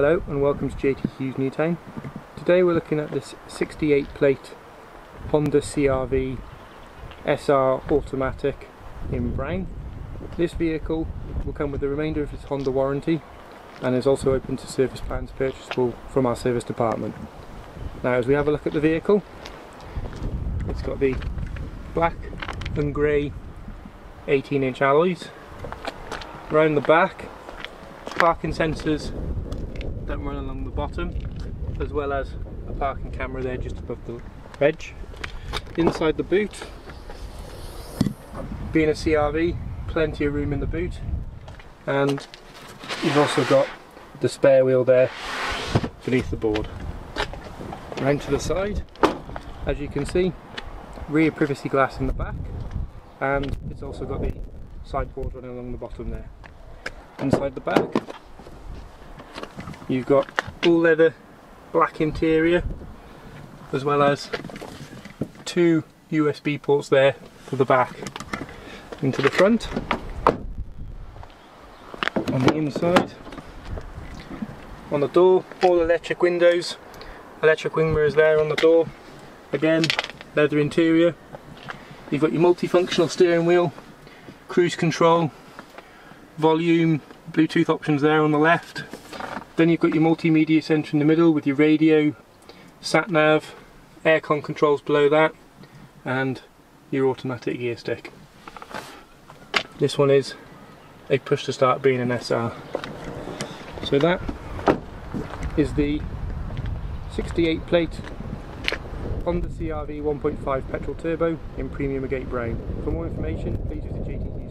Hello and welcome to JT Hughes Newtown. Today we're looking at this 68 plate Honda CRV SR automatic in brown. This vehicle will come with the remainder of its Honda warranty and is also open to service plans purchasable from our service department. Now as we have a look at the vehicle, it's got the black and grey 18 inch alloys. Around the back, parking sensors that run along the bottom as well as a parking camera there just above the edge. Inside the boot, being a CRV, plenty of room in the boot and you've also got the spare wheel there beneath the board. Round to the side, as you can see, rear privacy glass in the back and it's also got the side board running along the bottom there. Inside the back You've got all leather black interior as well as two USB ports there for the back into the front. On the inside on the door all electric windows. Electric wing mirrors there on the door. Again leather interior. You've got your multifunctional steering wheel cruise control volume bluetooth options there on the left then you've got your multimedia centre in the middle with your radio, sat nav, aircon controls below that, and your automatic gear stick. This one is a push to start being an SR. So that is the 68 plate Honda CRV 1.5 petrol turbo in premium agate brown. For more information please visit